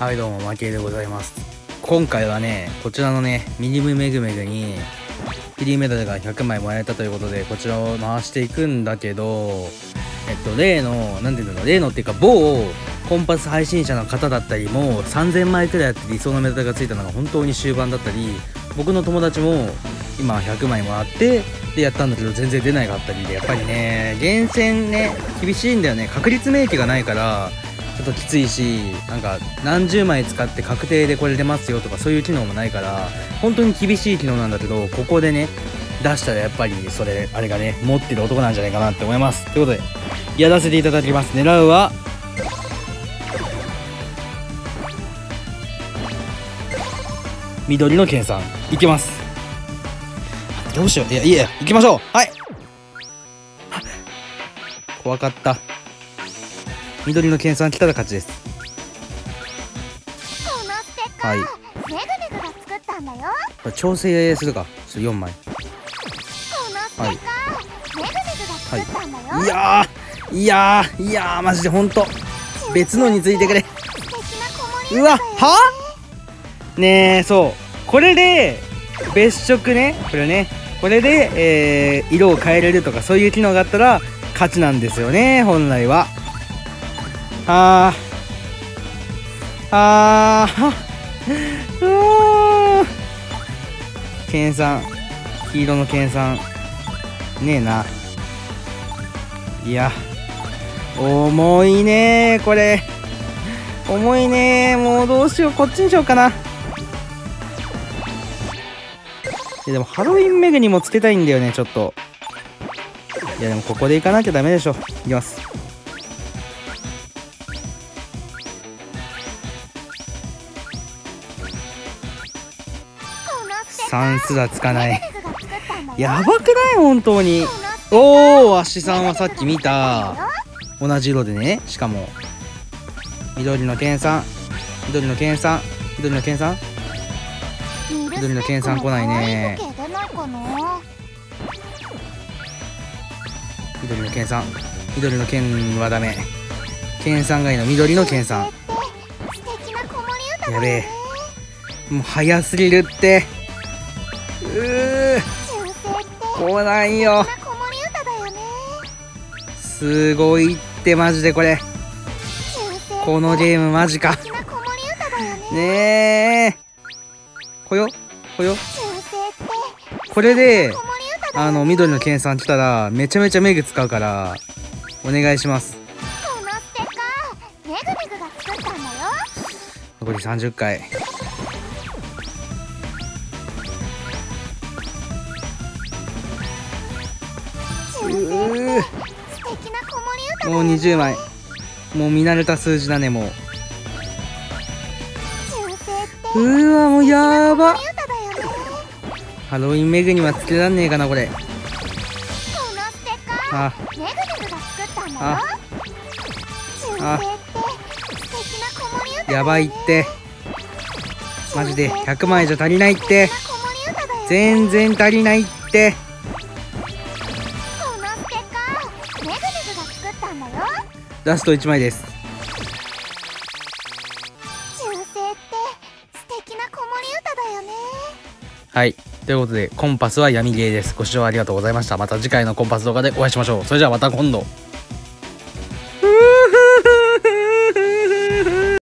はいどうもマキエでございます。今回はねこちらのねミニムメグメグにフリーメダルが100枚もらえたということでこちらを回していくんだけどえっと例の何て言うんだろう例のっていうか某コンパス配信者の方だったりも3000枚くらいやって理想のメダルがついたのが本当に終盤だったり僕の友達も今100枚もらってでやったんだけど全然出ないかったりでやっぱりね厳選ね厳しいんだよね。確率明記がないからちょっときついしなんか何十枚使って確定でこれ出ますよとかそういう機能もないから本当に厳しい機能なんだけどここでね出したらやっぱりそれあれがね持ってる男なんじゃないかなって思います。ということでやらせていただきます狙うは。緑の計算いけます。どうしよう。いやいや行きましょう。はい。怖かった。緑の計算来たら勝ちです。このはい。メグメグが作ったんだよ。調整するか。ちょっと4枚。このステッカー、メグメグが作ったんだよ、い。やーいやーいやーマジでほんと。別のについてくれ。うわは？ねえそう。これで別色ね。これね。これで、えー色を変えれるとかそういう機能があったら勝ちなんですよね本来はあー。あー。はうー計算黄色の計算ねえな。いや。重いねこれ。重いねもうどうしよう。こっちにしようかな。でもハロウィンメグにもつけたいんだよねちょっと。いやでもここで行かなきゃダメでしょ。いきます。このステッカ3すらつかない？やばくない？本当に。おおアッシさんはさっき見た。同じ色でね。しかも緑の剣さん。緑の剣さん。緑の剣さん。緑の剣さん来ないね。緑の剣さん。緑の剣はダメ。剣さんがいいの。緑の剣さん。やべえ。もう早すぎるってうー。中世って来ないよすごいってマジでこれ。このゲームマジか。ね。ねえ。こよこよこれであの緑の剣さん来たらめちゃめちゃメグ使うからお願いします。残り30回もう20枚。もう見慣れた数字だねもう。うーわもうやば。ハロウィンメグにはつけらんねえかなこれ。あ。あ。中世って素敵な子守歌だよね。やばいって。マジで100枚じゃ足りないって。全然足りないってんだよ。ラスト1枚です。中世って素敵な子守歌だよね。はい。ということでコンパスは闇ゲーです。ご視聴ありがとうございました。また次回のコンパス動画でお会いしましょう。それじゃあまた今度